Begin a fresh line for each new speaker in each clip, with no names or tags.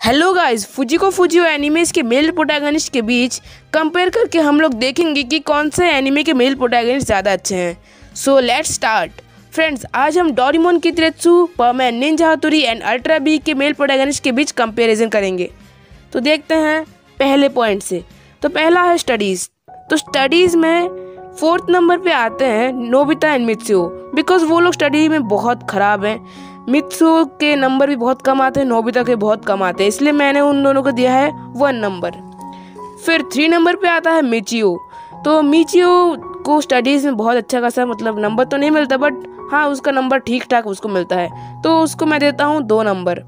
Hello guys Fujiko Fujio animes के male protagonist के बीच कंपेयर करके हम लोग देखेंगे कि कौन से एनिमे के मेल प्रोटैगनिस्ट ज़्यादा अच्छे हैं। सो लेट्स स्टार्ट फ्रेंड्स आज हम डोरीमोन की त्रेत्सु Perman ninja Hattori and Ultra B के मेल प्रोटैगनिस्ट के बीच कंपेरिजन करेंगे। तो देखते हैं पहले पॉइंट से। तो पहला है स्टडीज़ तो स्टडीज़ में फोर्थ नंबर पे आते हैं नोबिता एंड मित्सुओ बिकॉज़ वो लोग स्टडी में बहुत ख़राब हैं। मित्सुओ के नंबर भी बहुत कम आते हैं, नोबिता के बहुत कम आते हैं, इसलिए मैंने उन दोनों को दिया है वन नंबर फिर थ्री नंबर पे आता है मिचियो। तो मिचियो को स्टडीज़ में बहुत अच्छा खासा मतलब नंबर तो नहीं मिलता बट हाँ उसका नंबर ठीक ठाक उसको मिलता है। तो उसको मैं देता हूँ दो नंबर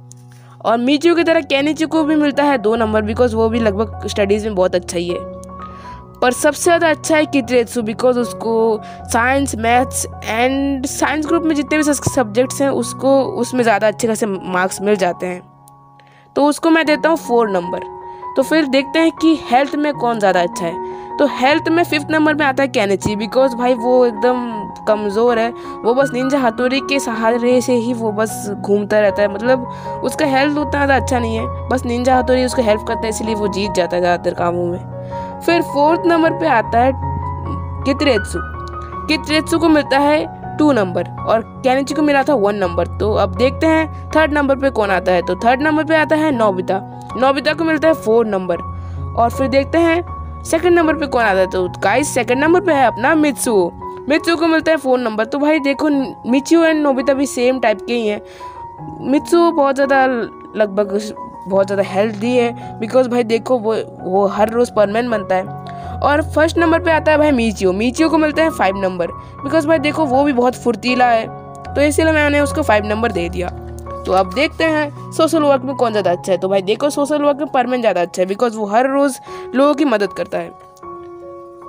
और मिचियो की तरह कैनिची को भी मिलता है दो नंबर बिकॉज़ वो भी लगभग स्टडीज़ में बहुत अच्छा ही है। पर सबसे ज़्यादा अच्छा है कितरेत्सु बिकॉज़ उसको science maths and science group में जितने भी सब्जेक्ट्स हैं, उसको, उसमें ज़्यादा अच्छे खासे मार्क्स मिल जाते हैं। तो उसको मैं देता हूँ फोर नंबर तो फिर देखते हैं कि हेल्थ में कौन ज़्यादा अच्छा है। तो हेल्थ में फिफ्थ नंबर में आता है कैनेची बिकॉज़ भाई वो एकदम कमज़ोर है। वो बस निंजा हथौड़ी के सहारे से ही वो बस घूमता रहता है। मतलब उसका हेल्थ उतना ज़्यादा अच्छा नहीं है। बस निंजा हथौड़ी उसको हेल्प करता है, इसलिए वो जीत जाता है ज़्यादातर कामों में। फिर फोर्थ नंबर पे आता है कितरेत्सु। कितरेत्सु को मिलता है टू नंबर और कैनिची को मिला था वन नंबर तो अब देखते हैं थर्ड नंबर पे कौन आता है। तो थर्ड नंबर पे आता है नोबिता। नोबिता को मिलता है फोर नंबर और फिर देखते हैं सेकंड नंबर पे कौन आता है। तो गाइस सेकंड नंबर पे है अपना मित्सु। मित्सु को मिलता है फोर नंबर तो भाई देखो मिचियो एंड नोबिता भी सेम टाइप के ही हैं। मित्सु बहुत ज़्यादा लगभग बहुत ज़्यादा हेल्थी है बिकॉज़ भाई देखो वो वो हर रोज़ परमानेंट बनता है। और फ़र्स्ट नंबर पे आता है भाई मीचियो मीचियो को मिलता है फाइव नंबर बिकॉज़ भाई देखो वो भी बहुत फुर्तीला है। तो इसीलिए मैंने उसको फाइव नंबर दे दिया। तो अब देखते हैं सोशल वर्क में कौन ज़्यादा अच्छा है। तो भाई देखो सोशल वर्क में परमेंट ज़्यादा अच्छा है बिकॉज़ वो हर रोज़ लोगों की मदद करता है।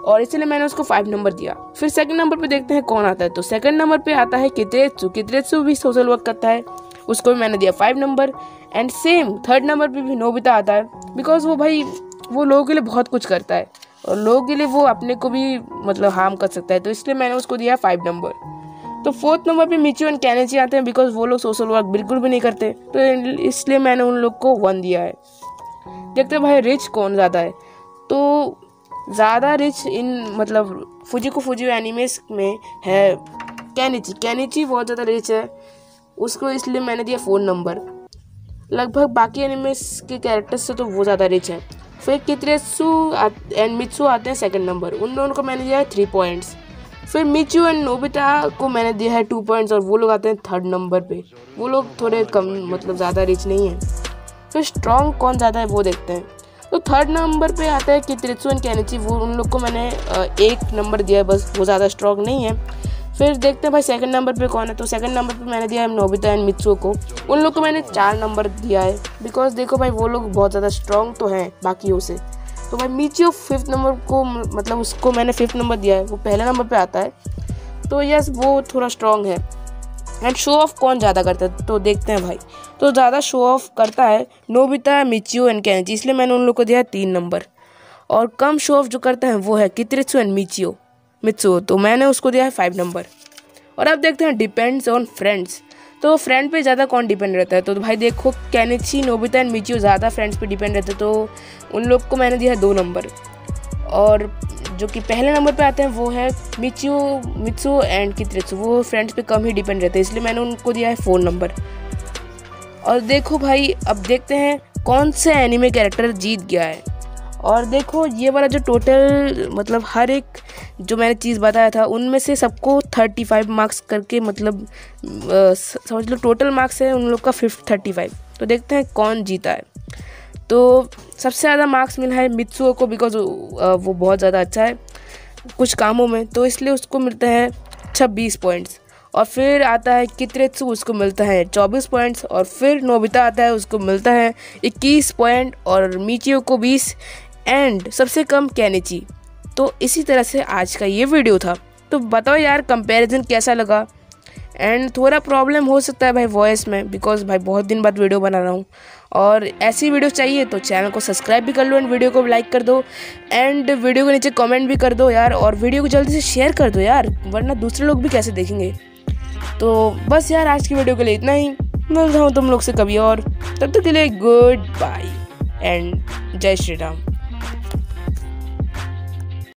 और इसीलिए मैंने उसको फाइव नंबर दिया। फिर सेकंड नंबर पे देखते हैं कौन आता है। तो सेकंड नंबर पे आता है कितरेत्सु कितरेत्सु भी सोशल वर्क करता है। उसको भी मैंने दिया five number and same third number पे भी नोबिता आता है। बिकॉज़ वो भाई, वो लोगों के लिए बहुत कुछ करता है। और लोगों के लिए वो अपने को भी मतलब हार्म कर सकता है। तो इसलिए मैंने उसको दिया फाइव नंबर तो फोर्थ नंबर पे मिचू एंड कैनेची आते हैं बिकॉज़ वो लोग सोशल वर्क बिल्कुल भी नहीं करते। तो इसलिए मैंने उन लोग को वन दिया है। देखते हैं भाई रिच कौन ज़्यादा है। तो ज़्यादा रिच इन मतलब फुजी को फुजी एनिमेस में है कैनिची कैनिची बहुत ज़्यादा रिच है। उसको इसलिए मैंने दिया फ़ोन नंबर लगभग बाकी एनिमेस के कैरेक्टर्स से तो वो ज़्यादा रिच है। फिर कितरेसु एंड मित्सु आते हैं सेकंड नंबर उन दोनों को मैंने दिया है थ्री पॉइंट्स फिर मिचू एंड नोबिता को मैंने दिया है टू पॉइंट्स और वो लोग आते हैं थर्ड नंबर पे। वो लोग थोड़े कम मतलब ज़्यादा रिच नहीं है। फिर स्ट्रॉन्ग कौन ज़्यादा है वो देखते हैं। तो थर्ड नंबर पे आता है कि त्रित्सु एंड कैनिची वो उन लोग को मैंने एक नंबर दिया है, बस वो ज़्यादा स्ट्रॉन्ग नहीं है। फिर देखते हैं भाई सेकंड नंबर पे कौन है। तो सेकंड नंबर पे मैंने दिया है नोबिता एंड मित्सुओ को। उन लोग को मैंने चार नंबर दिया है। बिकॉज़ देखो भाई, वो लोग बहुत ज़्यादा स्ट्रॉन्ग तो हैं बाकियों से। तो भाई, मिचियो फिफ्थ नंबर को मतलब उसको मैंने फिफ्थ नंबर दिया है। वो पहले नंबर पर आता है। तो यस वो थोड़ा स्ट्रॉन्ग है। एंड शो ऑफ़ कौन ज़्यादा करता है? तो देखते हैं भाई। तो ज़्यादा शो ऑफ़ करता है नोबिता, मिचियो एंड कैनजी। इसलिए मैंने उन लोग को दिया है तीन नंबर और कम शो ऑफ़ जो करते हैं वो है कितरित्सु एंड मिचियो। मित्सु तो मैंने उसको दिया है फाइव नंबर और अब देखते हैं डिपेंड्स ऑन फ्रेंड्स तो फ्रेंड पे ज़्यादा कौन डिपेंड रहता है? तो भाई देखो कैनिची नोबिता एंड मिचियो ज़्यादा फ्रेंड्स पे डिपेंड रहते हैं तो उन लोग को मैंने दिया है दो नंबर और जो कि पहले नंबर पे आते हैं, वो है मिचियो मित्सु एंड कित्रित्सु वो फ्रेंड्स पे कम ही डिपेंड रहते हैं, इसलिए मैंने उनको दिया है फोर नंबर और देखो भाई, अब देखते हैं कौन से एनिमे कैरेक्टर जीत गया है। और देखो, ये वाला जो टोटल मतलब हर एक जो मैंने चीज़ बताया था, उनमें से सबको थर्टी फाइव मार्क्स करके मतलब समझ लो टोटल मार्क्स है, उन लोग का फिफ्थ थर्टी फाइव तो देखते हैं कौन जीता है। तो सबसे ज़्यादा मार्क्स मिला है मित्सुओ को बिकॉज़ वो बहुत ज़्यादा अच्छा है, कुछ कामों में। तो इसलिए उसको मिलता है छब्बीस पॉइंट्स और फिर आता है कितरेत्सु, उसको मिलता है चौबीस पॉइंट्स और फिर नोबिता आता है, उसको मिलता है इक्कीस पॉइंट और मीचियो को बीस. एंड सबसे कम कैनिची. तो इसी तरह से आज का ये वीडियो था। तो बताओ यार कंपैरिजन कैसा लगा? एंड थोड़ा प्रॉब्लम हो सकता है भाई वॉइस में बिकॉज़ भाई बहुत दिन बाद वीडियो बना रहा हूँ। और ऐसी वीडियो चाहिए तो चैनल को सब्सक्राइब भी कर लो एंड वीडियो को लाइक कर दो। एंड वीडियो के नीचे कमेंट भी कर दो यार, और वीडियो को जल्दी से शेयर कर दो यार, वरना दूसरे लोग भी कैसे देखेंगे? तो बस यार, आज की वीडियो के लिए इतना ही। मिलता हूँ तुम लोग से कभी और। तब तक के लिए गुड बाय एंड जय श्री राम।